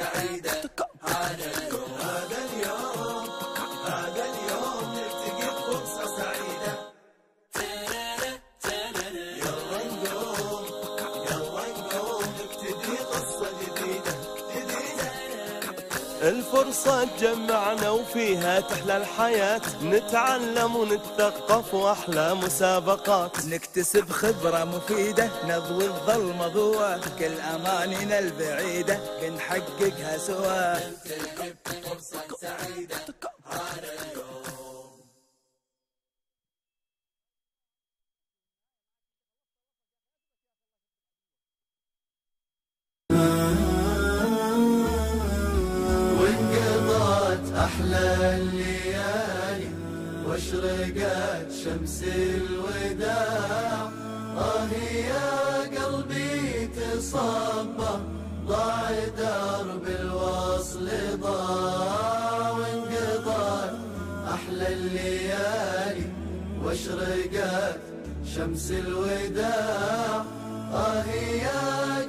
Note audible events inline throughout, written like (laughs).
سعيدة الفرصة تجمعنا وفيها تحلى الحياة. نتعلم ونتثقف وأحلى مسابقات. نكتسب خبرة مفيدة نضوي الظلمة ضوء كل أمانينا البعيدة بنحققها سوا. نلتقي الليالي واشرقت شمس الوداع. آه يا قلبي تصبى ضاع درب الوصل ضاع. وانقضت أحلى الليالي واشرقت شمس الوداع. آه يا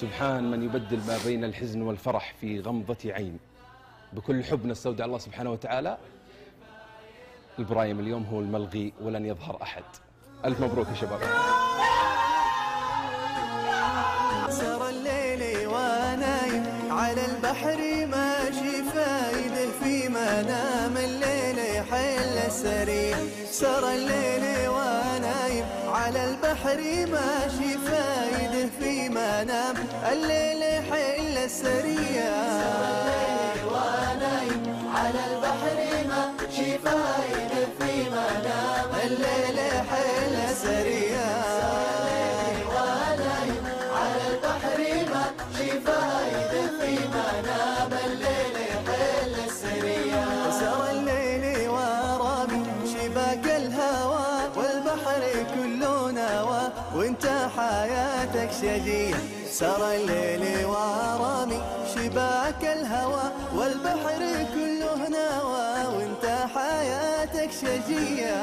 سبحان من يبدل ما بين الحزن والفرح في غمضة عين. بكل حب نستودع الله سبحانه وتعالى. البرايم اليوم هو الملغي ولن يظهر أحد. ألف مبروك يا شباب. سر الليل ونايم على البحر ماشي فايده في منام الليل يحل السرير سر الليل ونايم على البحر ماشي فايده في منام الليل يحل السرير ونايم على البحر ماشي فايده وانت حياتك شجية. سرى الليل ورامي شباك الهوى والبحر كله نوى. وانت حياتك شجية.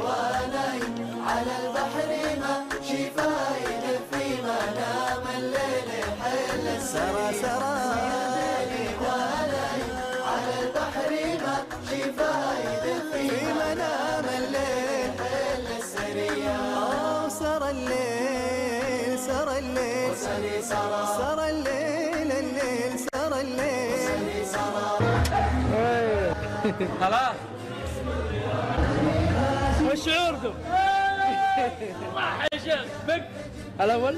ونايم على البحر ماشي فايده في منام الليل يحل سرى سرى ونايم على البحر ماشي سرى الليل. سرى الليل الليل سرى الليل. خلاص. وش شعوركم؟ يا شيخ بك الأول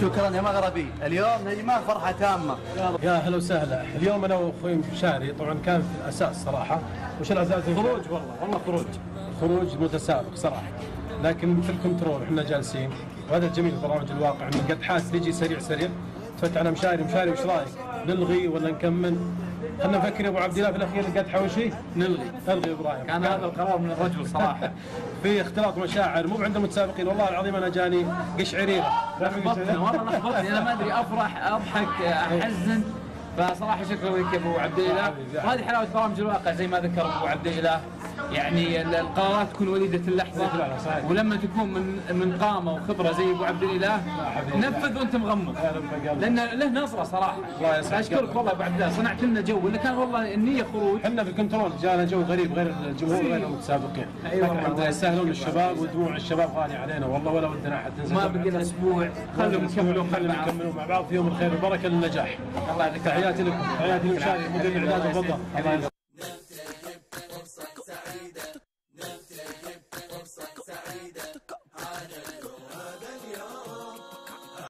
شكرا يا مغربي. اليوم نجمة فرحة تامة. يا هلا وسهلا. اليوم أنا وأخوي مشاري طبعا كان في الأساس صراحة. وش الأساس؟ خروج والله والله خروج. خروج متسابق صراحة. لكن في الكنترول إحنا جالسين. وهذا الجميل في برامج الواقع ان قد حاس يجي سريع سريع. فت على مشاري مشاري وش رأيك؟ نلغي ولا نكمل؟ خلينا نفكر يا أبو عبد الله في الأخير قد حوشي نلغي. الغي إبراهيم. كان هذا القرار من الرجل صراحة. (laughs) في اختلاط مشاعر مو عند المتسابقين. والله العظيم أنا جاني قشعريره لخبطني والله لخبطني أنا ما أدري أفرح أضحك أحزن. فصراحة شكرا لك يا أبو عبد الاله وهذه حلاوة برامج الواقع زي ما ذكر أبو عبد الاله يعني ال- القرارات تكون وليدة اللحظة. صحيح. ولما تكون من من قامة وخبرة زي أبو عبد الإله نفذ وأنت مغمض. لأن له نظره صراحة. أشكرك والله أبو عبد الله صنعت لنا جو. ولا كان والله النيه خروج. إحنا في ال control جانا جو غريب غير الجمهور غير المتسابقين. الحمد لله يستاهلون الشباب ودموع الشباب غالية علينا. والله ولا ودنا أحد ما دمعة. بقي إلا أسبوع. خلهم يكملوا خلهم. يكملوا مع بعض في يوم الخير. والبركه للنجاح. الله يعطيك تحياتي لكم. تحياتي لمشاري مدير الاعداد يجزاك